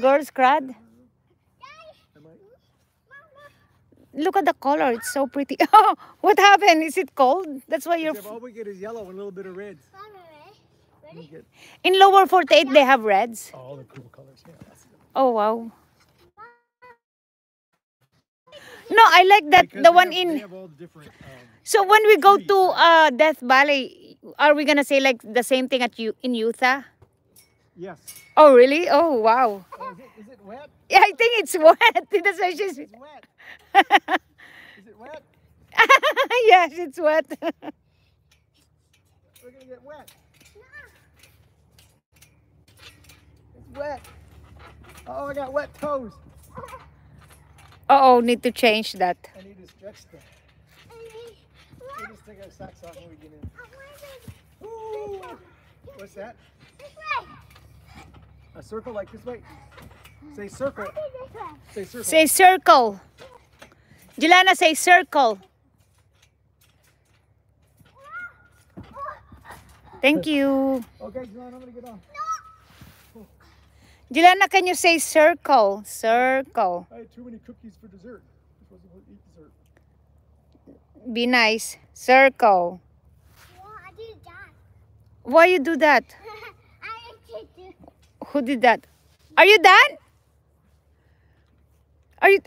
Girls crowd. Look at the color. It's so pretty. Oh, what happened? Is it cold? That's why you're. All we get is yellow and a little bit of reds. We Ready? get In lower 48, they have reds. all the cool colors. Yeah, Oh, wow. No, I like that. Because The one have- in. They have all the different. Um, So when we go to uh, Death Valley, are we gonna say like the same thing at you in Utah? Yes. Oh really? Oh wow. Oh, is, it, is it wet? Yeah, I think it's wet. That's why she's. It's wet. is it wet? yes, it's wet. We're gonna get wet. It's wet. Oh, I got wet toes. oh, need to change that. I need to stretch them. We just take our socks off when we get in. Ooh. What's that? A circle like this way. Say circle. Say circle. Say circle. Jilana, say circle. Thank you. Okay, John, I'm gonna get on. Jilana, can you say circle? Circle. I had too many cookies for dessert. I'm supposed to eat dessert. Be nice. Circle. Why do that? Why you do that? Who did that? Are you done? Are you?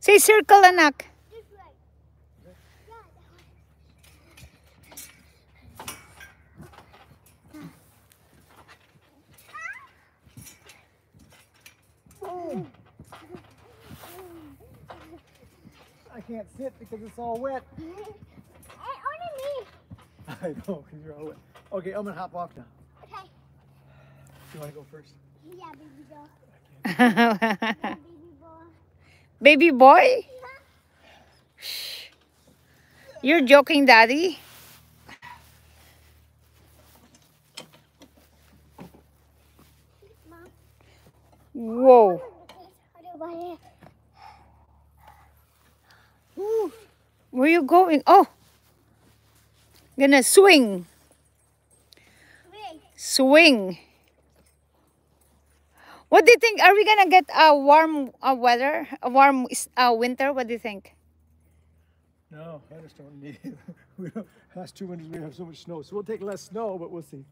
Say circle, anak. Oh. I can't sit because it's all wet. I only me. I know, because you're all wet. Okay, I'm gonna hop off now. Okay. Do You wanna go first? Baby girl. yeah, baby boy? Baby boy? Shh. You're joking, daddy? Whoa. Where you going? Oh. Gonna swing. Swing. What do you think? Are we gonna get a warm uh, weather, a warm uh, winter? What do you think? No, I just don't need it. We don't, last two winters we have so much snow, so we'll take less snow, but we'll see.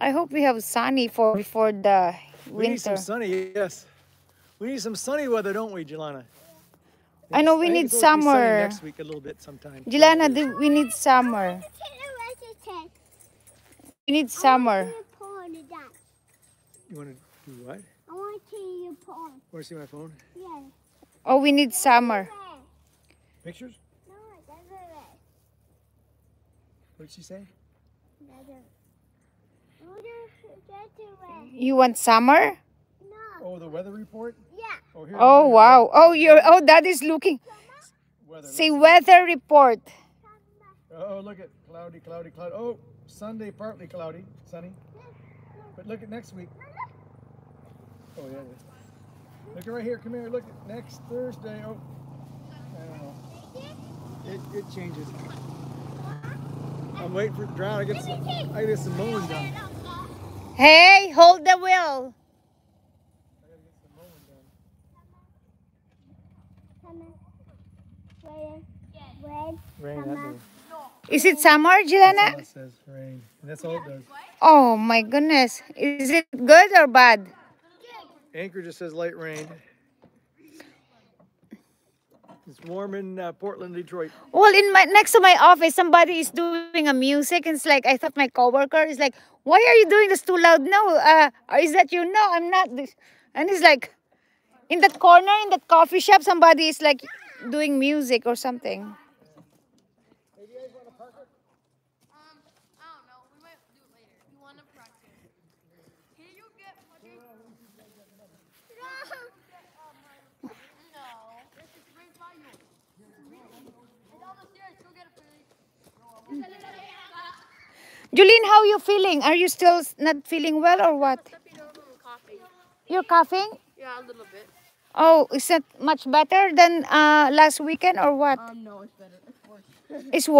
I hope we have sunny for before the winter. We need some sunny, yes. We need some sunny weather, don't we, Jilana? I know we think need it's supposed to summer. Next week a little bit sometime. Jilana, do we need summer? We need summer. You want to do what? I want to see your pawn. Want to see my phone? Yeah. Oh, we need summer. Pictures? No, that's red. What did she say? That's red. Red. You want summer? No. Oh, the weather report? Oh. Oh wow. Oh, you're. Oh, that is looking. Weather. Say weather report. Oh, look at cloudy, cloudy, cloudy. Oh, Sunday partly cloudy, sunny. But look at next week. Oh yeah. yeah. Look at right here. Come here. Look at next Thursday. Oh, I don't know. It, it changes. I'm waiting for it to dry. I get some. I get some mowing done. Hey, hold the wheel. I gotta get some mowing done. Red. Rain. Is it summer, Jilana? it says. Rain. That's all it does. Oh my goodness. Is it good or bad? Anchor just says light rain. It's warm in uh, Portland, Detroit. Well, in my next to my office, somebody is doing a music, and it's like I thought my coworker is like, "Why are you doing this too loud?" No, uh, is that you? No, I'm not. This, and it's like, in that corner in that coffee shop, somebody is like doing music or something. Julian, how don't know. We might do it later. You want to practice? Can you get money? No. This is right by you. It's on the stairs. Go get it, please. Julene, how you feeling? Are you still not feeling well or what? Stepping over with coffee. You're coughing? Yeah, a little bit. Oh, is that much better than uh, last weekend or what? Um, no, it's better. It's worse. It's worse.